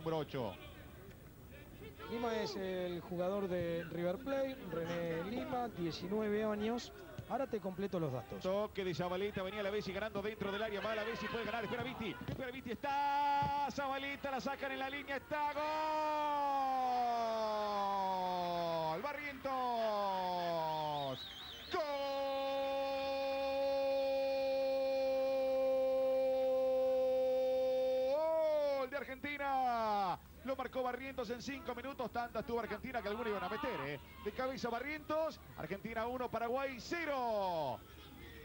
número 8. Lima es el jugador de River Plate, René Lima, 19 años. Ahora te completo los datos. Toque de Zabaleta, venía la Bessi ganando dentro del área, va la Bessi, puede ganar, espera Viti, espera Viti, está Zabaleta, la sacan en la línea, está gol. Barrientos. Argentina. Lo marcó Barrientos en cinco minutos. Tanta estuvo Argentina que algunos iban a meter. ¿eh? De cabeza Barrientos. Argentina 1, Paraguay 0.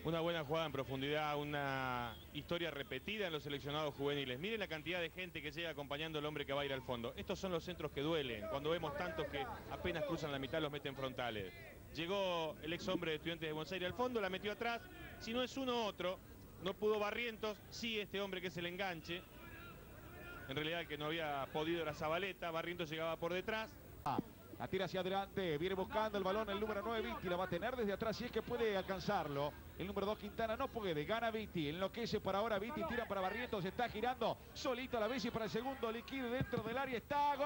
Una buena jugada en profundidad, una historia repetida en los seleccionados juveniles. Miren la cantidad de gente que llega acompañando al hombre que va a ir al fondo. Estos son los centros que duelen. Cuando vemos tantos que apenas cruzan la mitad los meten frontales. Llegó el ex hombre de estudiantes de Buenos Aires al fondo, la metió atrás. Si no es uno otro, no pudo Barrientos, sí este hombre que es el enganche. En realidad que no había podido era Zabaleta, Barrientos llegaba por detrás. La tira hacia adelante, viene buscando el balón el número 9 Viti, la va a tener desde atrás si es que puede alcanzarlo. El número 2 Quintana no puede, gana Viti, enloquece por ahora Viti, tira para Barrientos, está girando solito a la vez para el segundo, liquide dentro del área, está gol.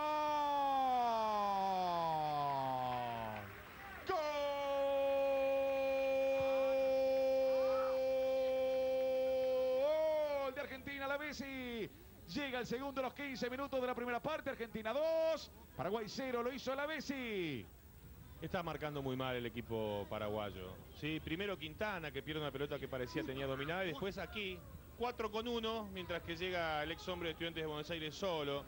Gol de Argentina, la Messi. Llega el segundo de los 15 minutos de la primera parte. Argentina 2, Paraguay 0, lo hizo la Messi. Está marcando muy mal el equipo paraguayo. Sí, primero Quintana, que pierde una pelota que parecía tenía dominada, y después aquí, 4 con 1, mientras que llega el ex hombre de estudiantes de Buenos Aires solo.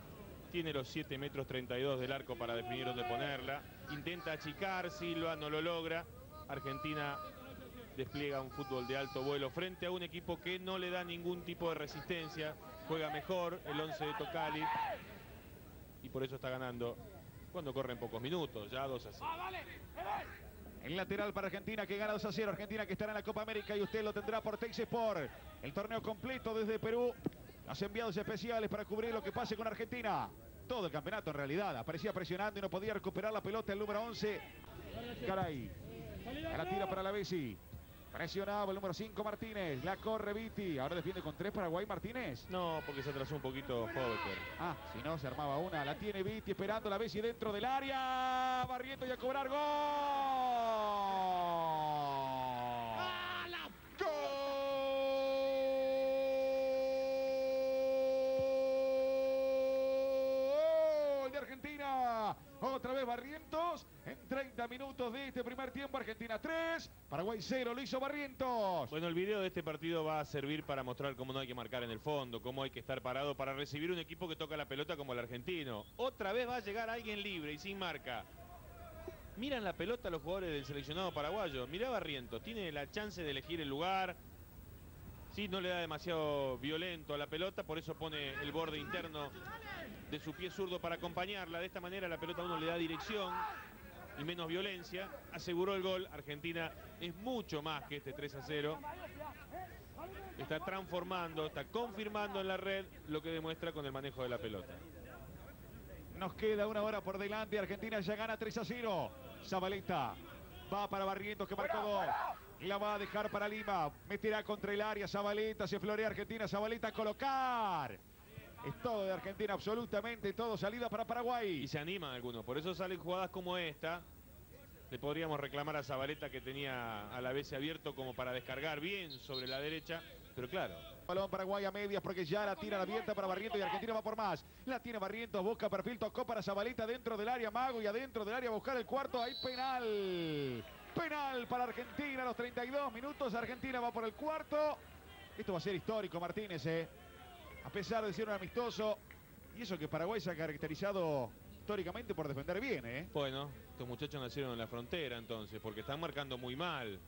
Tiene los 7 metros 32 del arco para definir dónde ponerla. Intenta achicar, Silva no lo logra. Argentina despliega un fútbol de alto vuelo frente a un equipo que no le da ningún tipo de resistencia. Juega mejor el 11 de Tocali y por eso está ganando cuando corren pocos minutos, ya 2 a 0. El lateral para Argentina que gana 2 a 0. Argentina que estará en la Copa América y usted lo tendrá por Tex Sport. El torneo completo desde Perú. Los enviados especiales para cubrir lo que pase con Argentina. Todo el campeonato en realidad. Aparecía presionando y no podía recuperar la pelota el número 11. Caray. La tira para la Bessi. Presionaba el número 5 Martínez. La corre Viti. Ahora defiende con 3 Paraguay Martínez. No, porque se atrasó un poquito Hobecker. Ah, si no, se armaba una. La tiene Viti esperando la Bessi dentro del área. Barriento y a cobrar gol. Gol de Argentina. Barrientos. En 30 minutos de este primer tiempo, Argentina 3, Paraguay 0, lo hizo Barrientos. Bueno, el video de este partido va a servir para mostrar cómo no hay que marcar en el fondo, cómo hay que estar parado para recibir un equipo que toca la pelota como el argentino. Otra vez va a llegar alguien libre y sin marca. Miran la pelota los jugadores del seleccionado paraguayo. Mirá Barrientos, tiene la chance de elegir el lugar. Sí, no le da demasiado violento a la pelota, por eso pone el borde interno de su pie zurdo para acompañarla. De esta manera la pelota a uno le da dirección y menos violencia. Aseguró el gol. Argentina es mucho más que este 3 a 0. Está transformando, está confirmando en la red lo que demuestra con el manejo de la pelota. Nos queda una hora por delante. Argentina ya gana 3 a 0. Zabaleta va para Barrientos que marcó. La va a dejar para Lima. Meterá contra el área. Zabaleta se florea Argentina. Zabaleta a colocar. Es todo de Argentina, absolutamente todo. Salida para Paraguay. Y se animan algunos. Por eso salen jugadas como esta. Le podríamos reclamar a Zabaleta que tenía a la vez abierto como para descargar bien sobre la derecha. Pero claro. Balón Paraguay a medias porque ya la tira la abierta para Barrientos y Argentina va por más. La tiene Barrientos, busca perfil, tocó para Zabaleta dentro del área, Mago y adentro del área a buscar el cuarto. Hay penal. Penal para Argentina a los 32 minutos. Argentina va por el cuarto. Esto va a ser histórico, Martínez, ¿eh? A pesar de ser un amistoso. Y eso que Paraguay se ha caracterizado históricamente por defender bien, ¿eh? Bueno, estos muchachos nacieron en la frontera entonces, porque están marcando muy mal.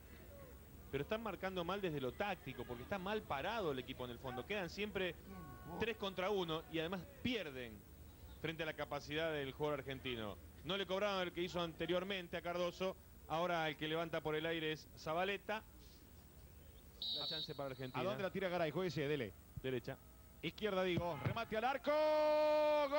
Pero están marcando mal desde lo táctico, porque está mal parado el equipo en el fondo. Quedan siempre 3 contra 1 y además pierden frente a la capacidad del jugador argentino. No le cobraron el que hizo anteriormente a Cardoso. Ahora el que levanta por el aire es Zabaleta. La chance para Argentina. ¿A dónde la tira Garay? Jueguese, dele. Derecha. Izquierda digo, remate al arco. Gol.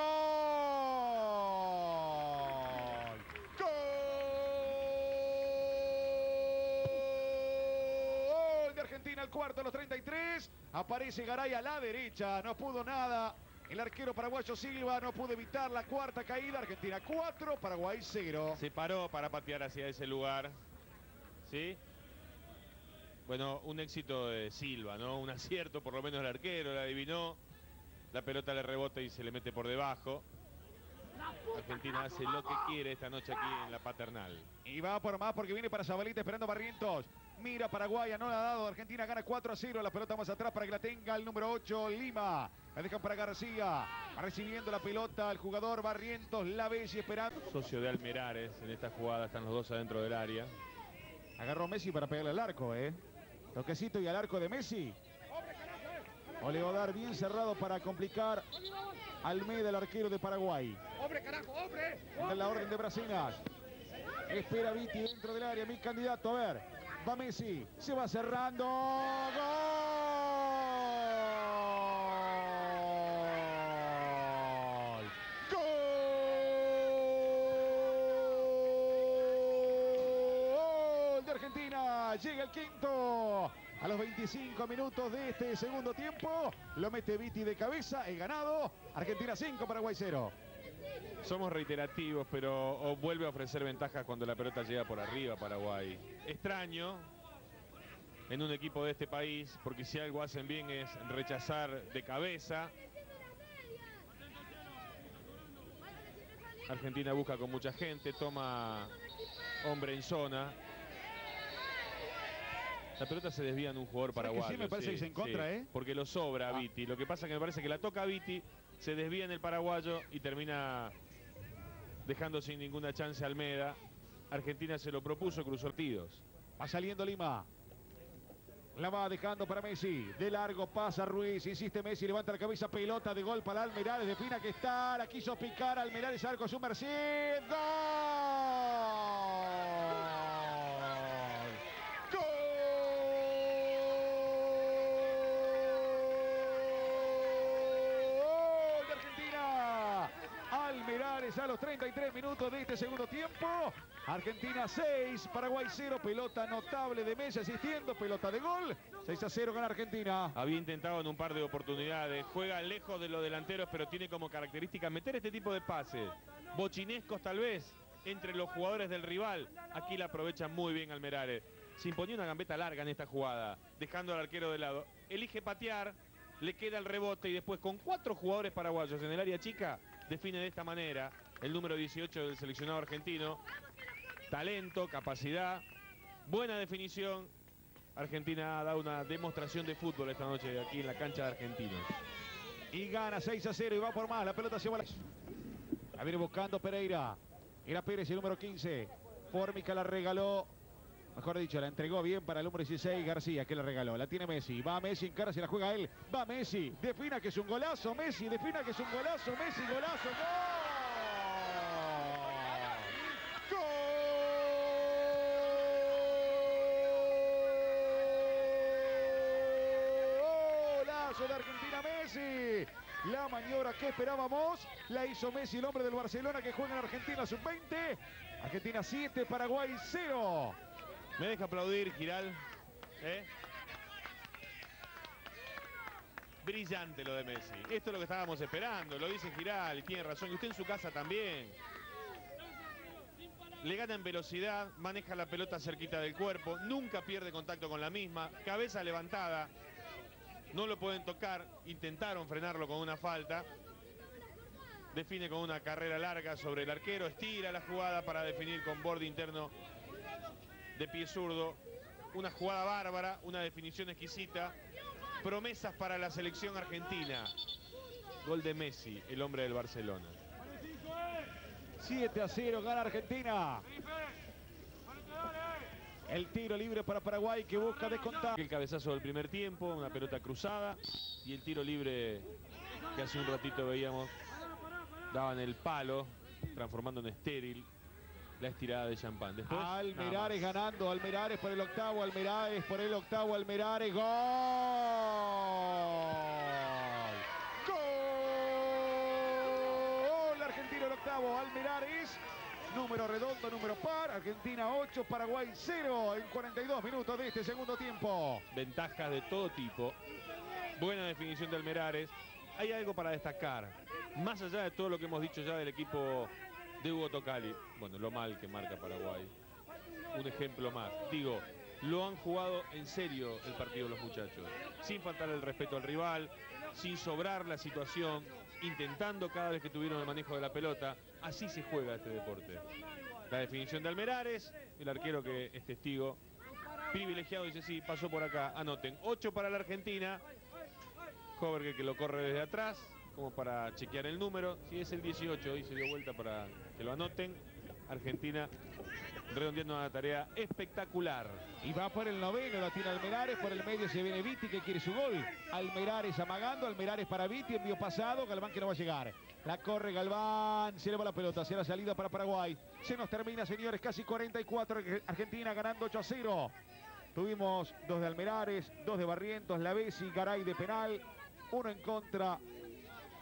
Gol de Argentina, el cuarto a los 33. Aparece Garay a la derecha, no pudo nada. El arquero paraguayo Silva no pudo evitar la cuarta caída. Argentina 4, Paraguay 0. Se paró para patear hacia ese lugar. ¿Sí? Bueno, un éxito de Silva, ¿no? Un acierto, por lo menos el arquero, la adivinó. La pelota le rebota y se le mete por debajo. Argentina hace lo que quiere esta noche aquí en la paternal. Y va por más porque viene para Zabalita esperando Barrientos. Mira Paraguay, no la ha dado. Argentina gana 4 a 0. La pelota más atrás para que la tenga el número 8, Lima. La dejan para García. Recibiendo la pelota el jugador Barrientos. La ve y esperando. Socio de Almerares. En esta jugada están los dos adentro del área. Agarró Messi para pegarle al arco, ¿eh? Toquecito y al arco de Messi. Oleodar bien cerrado para complicar Almeida, el arquero de Paraguay. ¡Hombre, carajo, hombre! La orden de Brasinas. Espera Viti dentro del área, mi candidato. A ver, va Messi, se va cerrando. ¡Gol! ¡Gol de Argentina! Llega el quinto. A los 25 minutos de este segundo tiempo, lo mete Viti de cabeza, el ganado. Argentina 5, Paraguay 0. Somos reiterativos, pero vuelve a ofrecer ventajas cuando la pelota llega por arriba Paraguay. Extraño en un equipo de este país, porque si algo hacen bien es rechazar de cabeza. Argentina busca con mucha gente, toma hombre en zona. La pelota se desvía en un jugador ¿Sabes que paraguayo. sí? Me parece que se encontra, ¿eh? Porque lo sobra Ah. Viti. Lo que pasa es que me parece que la toca Viti, se desvía en el paraguayo y termina dejando sin ninguna chance a Almeda. Argentina se lo propuso, cruzó tiros. Va saliendo Lima. La va dejando para Messi. De largo pasa Ruiz. Insiste Messi. Levanta la cabeza. Pelota de gol para Almerares. De Pina que está. La quiso picar. Almerares arco a su merced. ¡Gol! ¡Gol de Argentina! Almerares a los 33 minutos de este segundo tiempo. Argentina 6, Paraguay 0. Pelota notable de Messi asistiendo. Pelota de gol. 6 a 0 gana Argentina. Había intentado en un par de oportunidades. Juega lejos de los delanteros, pero tiene como característica meter este tipo de pases. Bochinescos tal vez entre los jugadores del rival. Aquí la aprovecha muy bien Almerares. Se imponía una gambeta larga en esta jugada, dejando al arquero de lado. Elige patear, le queda el rebote y después con cuatro jugadores paraguayos en el área chica, define de esta manera el número 18 del seleccionado argentino. Talento, capacidad, buena definición. Argentina ha dado una demostración de fútbol esta noche aquí en la cancha de Argentinos. Y gana 6 a 0 y va por más. La pelota se va a la... Viene buscando Pereira. Era Pérez el número 15. Fórmica la regaló. Mejor dicho, la entregó bien para el número 16 García, que la regaló. La tiene Messi. Va Messi, en cara se la juega él. Va Messi. Defina que es un golazo. Messi, defina que es un golazo. Messi, golazo. ¡Gol! De Argentina Messi. La maniobra que esperábamos la hizo Messi, el hombre del Barcelona que juega en Argentina sub-20. Argentina 7, Paraguay 0. ¿Me deja aplaudir, Giral? ¿Eh? Brillante lo de Messi. Esto es lo que estábamos esperando, lo dice Giral, y tiene razón. Y usted en su casa también. Le gana en velocidad, maneja la pelota cerquita del cuerpo, nunca pierde contacto con la misma, cabeza levantada, no lo pueden tocar, intentaron frenarlo con una falta. Define con una carrera larga sobre el arquero, estira la jugada para definir con borde interno de pie zurdo. Una jugada bárbara, una definición exquisita. Promesas para la selección argentina. Gol de Messi, el hombre del Barcelona. 7 a 0 gana Argentina. El tiro libre para Paraguay que busca descontar. El cabezazo del primer tiempo, una pelota cruzada y el tiro libre que hace un ratito veíamos daban el palo, transformando en estéril la estirada de champán. Después, Almerares ganando, Almerares por el octavo, Almerares por el octavo, Almerares, gol. Gol argentino el octavo, Almerares. Número redondo, número par. Argentina 8, Paraguay 0 en 42 minutos de este segundo tiempo. Ventajas de todo tipo. Buena definición de Almerares. hay algo para destacar. Más allá de todo lo que hemos dicho ya del equipo de Hugo Tocali. Bueno, lo mal que marca Paraguay. Un ejemplo más. Digo, lo han jugado en serio el partido los muchachos. Sin faltar el respeto al rival, sin sobrar la situación, intentando cada vez que tuvieron el manejo de la pelota. Así se juega este deporte. La definición de Almerares, el arquero que es testigo privilegiado dice sí, pasó por acá, anoten. 8 para la Argentina. Hover que lo corre desde atrás, como para chequear el número. Si es el 18, hoy se dio vuelta para que lo anoten. Argentina redondeando una tarea espectacular. Y va por el noveno, la tiene Almerares, por el medio se viene Viti que quiere su gol. Almerares amagando, Almerares para Viti, envío pasado, Galván que no va a llegar. La corre Galván, se le la pelota, hacia la salida para Paraguay. Se nos termina, señores, casi 44, Argentina ganando 8 a 0. Tuvimos dos de Almerares, dos de Barrientos, Lavesi, Garay de penal, uno en contra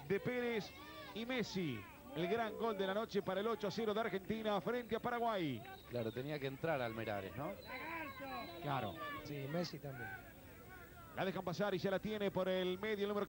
de Pérez y Messi. El gran gol de la noche para el 8-0 de Argentina frente a Paraguay. Claro, tenía que entrar Almerares, ¿no? Claro. Sí, Messi también. La dejan pasar y ya la tiene por el medio el número